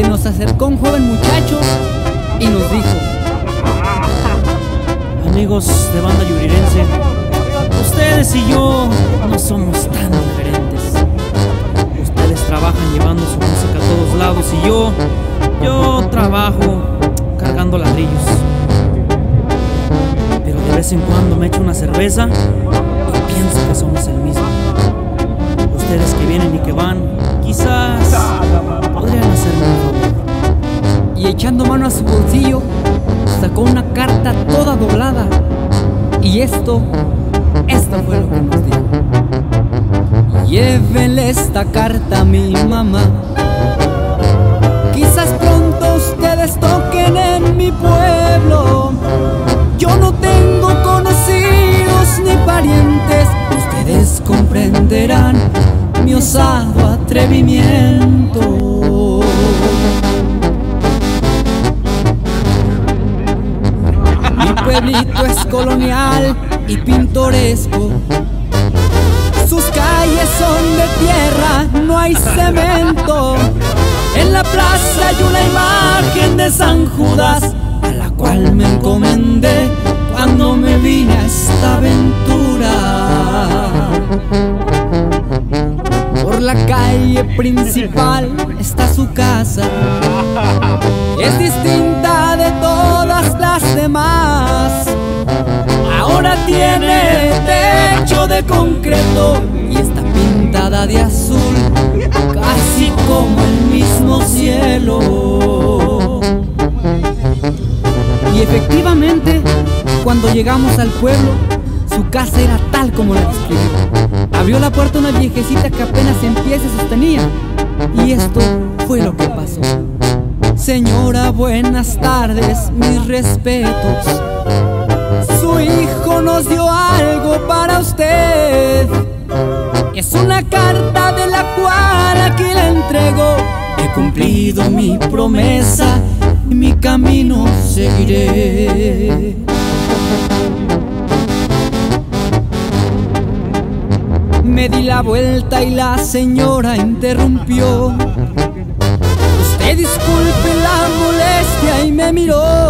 acercó un joven muchacho y nos dijo, Amigos de banda yurirense, ustedes y yo no somos tan diferentes. Ustedes trabajan llevando su música a todos lados y yo, yo trabajo cargando ladrillos. Pero de vez en cuando me echo una cerveza y pienso que somos el mismo. Ustedes que vienen y que van, quizás podrían hacerme. Y echando mano a su bolsillo, sacó una carta toda doblada. Y esto, esto fue lo que nos dijo. Llévenle esta carta a mi mamá. Quizás pronto ustedes toquen en mi pueblo. Yo no tengo conocidos ni parientes. Ustedes comprenderán mi osado atrevimiento. Pueblito es colonial y pintoresco. Sus calles son de tierra, no hay cemento. En la plaza hay una imagen de San Judas, a la cual me encomendé cuando me vine a esta aventura. Por la calle principal está su casa. Es distinta concreto y está pintada de azul, casi como el mismo cielo. Y efectivamente, cuando llegamos al pueblo, su casa era tal como la describió. Abrió la puerta una viejecita que apenas en pie se sostenía. Y esto fue lo que pasó. Señora, buenas tardes, mis respetos. Su hijo nos dio algo para Es una carta de la cual aquí la entrego. He cumplido mi promesa y mi camino seguiré. Me di la vuelta y la señora interrumpió. Usted disculpe la molestia y me miró.